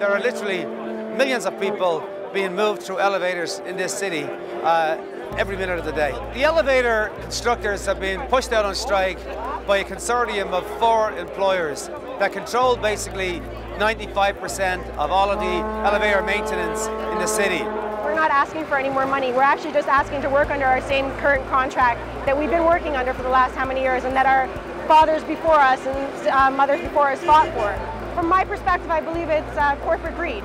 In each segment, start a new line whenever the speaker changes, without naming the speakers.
there are literally millions of people being moved through elevators in this city uh, every minute of the day. The elevator constructors have been pushed out on strike by a consortium of four employers that control basically 95% of all of the elevator maintenance in the city.
We're not asking for any more money. We're actually just asking to work under our same current contract that we've been working under for the last how many years and that our fathers before us and uh, mothers before us fought for. From my perspective, I believe it's uh, corporate greed.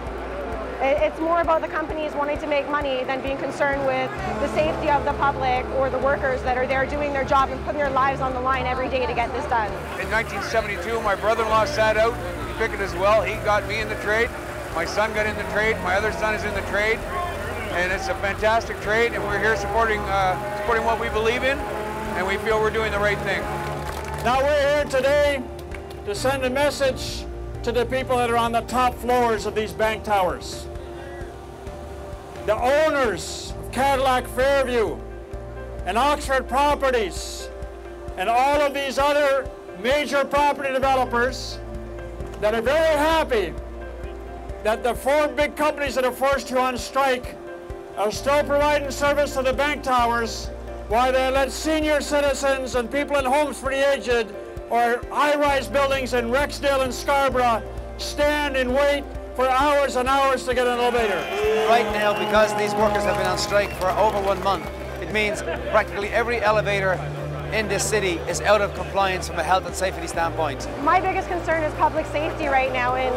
It's more about the companies wanting to make money than being concerned with the safety of the public or the workers that are there doing their job and putting their lives on the line every day to get this done.
In 1972, my brother-in-law sat out, he picked it as well. He got me in the trade. My son got in the trade. My other son is in the trade. And it's a fantastic trade, and we're here supporting, uh, supporting what we believe in, and we feel we're doing the right thing.
Now we're here today to send a message to the people that are on the top floors of these bank towers. The owners of Cadillac Fairview and Oxford Properties and all of these other major property developers that are very happy that the four big companies that are forced to on strike are still providing service to the bank towers while they let senior citizens and people in homes for the aged or high-rise buildings in Rexdale and Scarborough stand and wait for hours and hours to get an elevator.
Right now, because these workers have been on strike for over one month, it means practically every elevator in this city is out of compliance from a health and safety standpoint.
My biggest concern is public safety right now and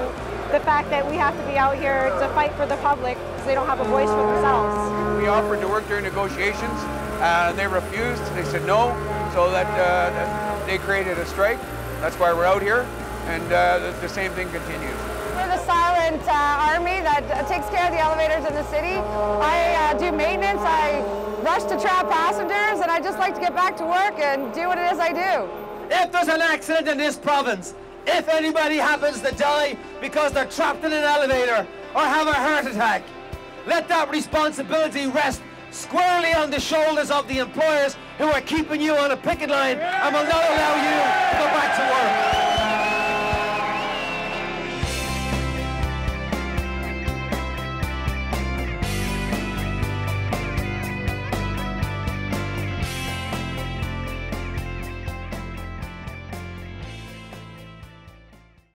the fact that we have to be out here to fight for the public because they don't have a voice for themselves.
We offered to work during negotiations and uh, they refused. They said no, so that uh, they created a strike. That's why we're out here and uh, the, the, same thing continues.
We're the silent uh, army that takes care of the elevators in the city. I uh, do maintenance, I rush to trap passengers, and I just like to get back to work and do what it is I do.
If there's an accident in this province, if anybody happens to die because they're trapped in an elevator or have a heart attack, let that responsibility rest squarely on the shoulders of the employers who are keeping you on a picket line and will not allow you to go back to work.